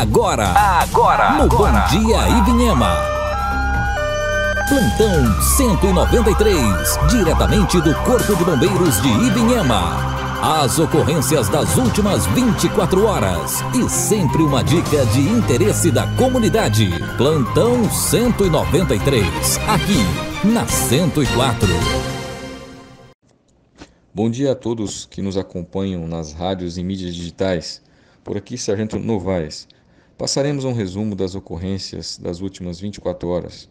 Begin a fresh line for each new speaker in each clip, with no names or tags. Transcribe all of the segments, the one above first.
Agora, agora, no agora, Bom Dia. Ivinhema. Plantão 193, diretamente do Corpo de Bombeiros de Ivinhema. As ocorrências das últimas 24 horas e sempre uma dica de interesse da comunidade. Plantão 193, aqui na 104.
Bom dia a todos que nos acompanham nas rádios e mídias digitais. Por aqui, Sargento Novaes. Passaremos um resumo das ocorrências das últimas 24 horas.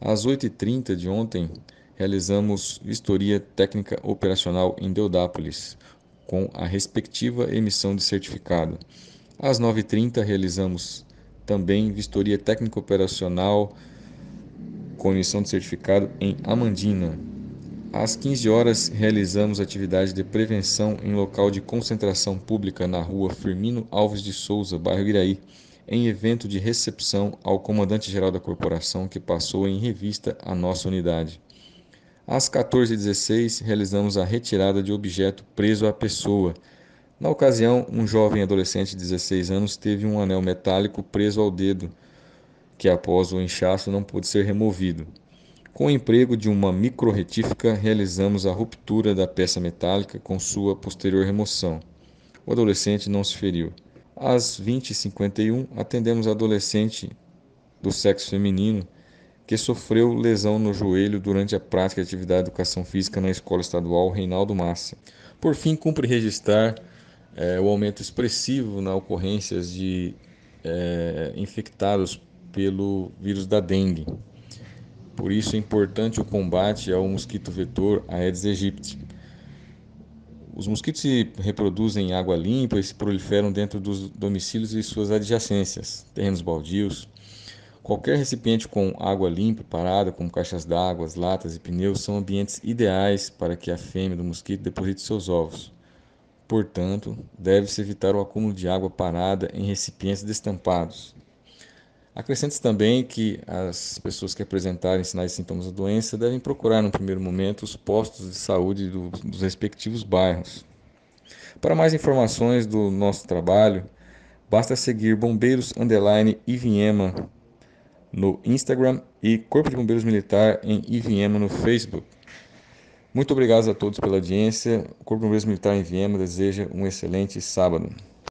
Às 8h30 de ontem, realizamos vistoria técnica operacional em Deodápolis, com a respectiva emissão de certificado. Às 9h30, realizamos também vistoria técnica operacional com emissão de certificado em Amandina, às 15 horas, realizamos atividade de prevenção em local de concentração pública na rua Firmino Alves de Souza, bairro Iraí, em evento de recepção ao comandante-geral da corporação que passou em revista a nossa unidade. Às 14h16, realizamos a retirada de objeto preso à pessoa. Na ocasião, um jovem adolescente de 16 anos teve um anel metálico preso ao dedo, que após o inchaço não pôde ser removido. Com o emprego de uma microretífica, realizamos a ruptura da peça metálica com sua posterior remoção. O adolescente não se feriu. Às 20h51, atendemos adolescente do sexo feminino que sofreu lesão no joelho durante a prática de atividade de educação física na Escola Estadual Reinaldo Massa. Por fim, cumpre registrar é, o aumento expressivo na ocorrências de é, infectados pelo vírus da dengue. Por isso é importante o combate ao mosquito vetor Aedes aegypti. Os mosquitos se reproduzem em água limpa e se proliferam dentro dos domicílios e suas adjacências, terrenos baldios. Qualquer recipiente com água limpa, parada, como caixas d'água, latas e pneus, são ambientes ideais para que a fêmea do mosquito deposite seus ovos. Portanto, deve-se evitar o acúmulo de água parada em recipientes destampados. Acrescente também que as pessoas que apresentarem sinais e sintomas da doença devem procurar, no primeiro momento, os postos de saúde do, dos respectivos bairros. Para mais informações do nosso trabalho, basta seguir Bombeiros Underline Ivinhema no Instagram e Corpo de Bombeiros Militar em Ivinhema no Facebook. Muito obrigado a todos pela audiência. O Corpo de Bombeiros Militar em Ivinhema deseja um excelente sábado.